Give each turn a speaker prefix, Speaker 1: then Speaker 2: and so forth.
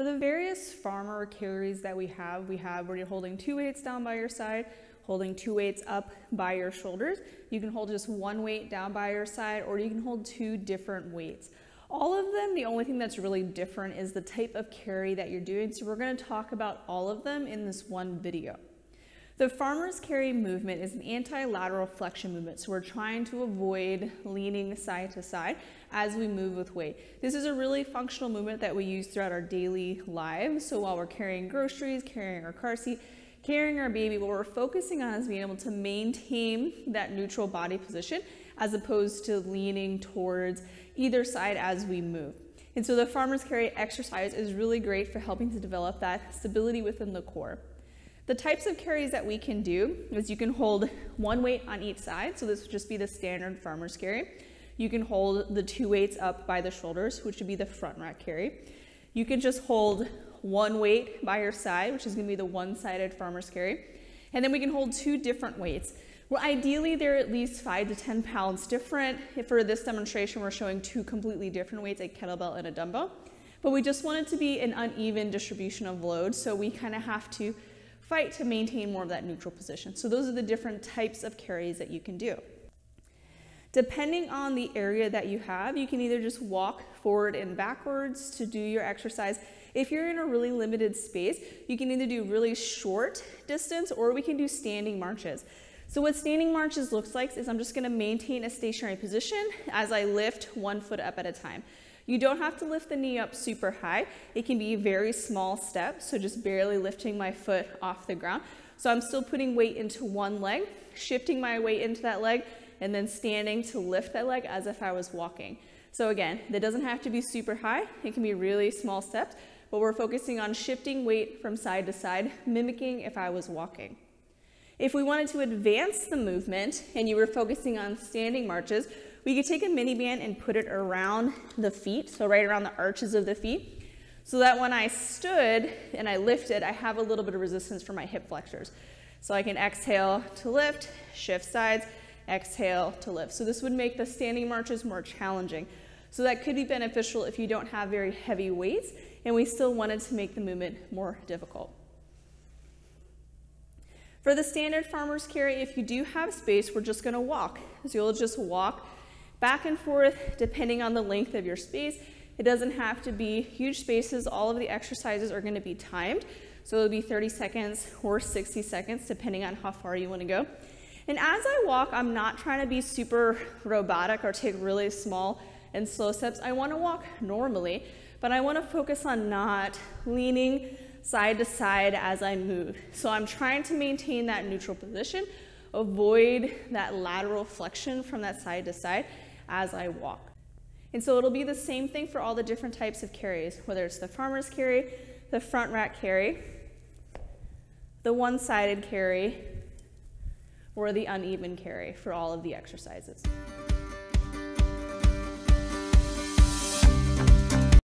Speaker 1: For the various farmer carries that we have, we have where you're holding two weights down by your side, holding two weights up by your shoulders. You can hold just one weight down by your side, or you can hold two different weights. All of them, the only thing that's really different is the type of carry that you're doing. So we're gonna talk about all of them in this one video. The farmer's carry movement is an anti-lateral flexion movement. So we're trying to avoid leaning side to side as we move with weight. This is a really functional movement that we use throughout our daily lives. So while we're carrying groceries, carrying our car seat, carrying our baby, what we're focusing on is being able to maintain that neutral body position as opposed to leaning towards either side as we move. And so the farmer's carry exercise is really great for helping to develop that stability within the core. The types of carries that we can do is you can hold one weight on each side. So this would just be the standard farmer's carry. You can hold the two weights up by the shoulders, which would be the front rack carry. You can just hold one weight by your side, which is gonna be the one-sided farmer's carry. And then we can hold two different weights. Well, ideally, they're at least five to 10 pounds different. If for this demonstration, we're showing two completely different weights, a kettlebell and a dumbbell. But we just want it to be an uneven distribution of load, so we kind of have to fight to maintain more of that neutral position. So those are the different types of carries that you can do. Depending on the area that you have, you can either just walk forward and backwards to do your exercise. If you're in a really limited space, you can either do really short distance or we can do standing marches. So what standing marches looks like is I'm just gonna maintain a stationary position as I lift one foot up at a time. You don't have to lift the knee up super high. It can be a very small steps, so just barely lifting my foot off the ground. So I'm still putting weight into one leg, shifting my weight into that leg, and then standing to lift that leg as if I was walking. So again, that doesn't have to be super high. It can be really small steps, but we're focusing on shifting weight from side to side, mimicking if I was walking. If we wanted to advance the movement and you were focusing on standing marches, we could take a mini band and put it around the feet, so right around the arches of the feet, so that when I stood and I lifted, I have a little bit of resistance for my hip flexors. So I can exhale to lift, shift sides, exhale to lift. So this would make the standing marches more challenging. So that could be beneficial if you don't have very heavy weights and we still wanted to make the movement more difficult. For the standard farmer's carry, if you do have space, we're just gonna walk. So you'll just walk back and forth depending on the length of your space. It doesn't have to be huge spaces. All of the exercises are gonna be timed. So it'll be 30 seconds or 60 seconds depending on how far you wanna go. And as I walk, I'm not trying to be super robotic or take really small and slow steps. I wanna walk normally, but I wanna focus on not leaning side to side as I move. So I'm trying to maintain that neutral position, avoid that lateral flexion from that side to side, as I walk. And so it'll be the same thing for all the different types of carries, whether it's the farmer's carry, the front rack carry, the one-sided carry, or the uneven carry for all of the exercises.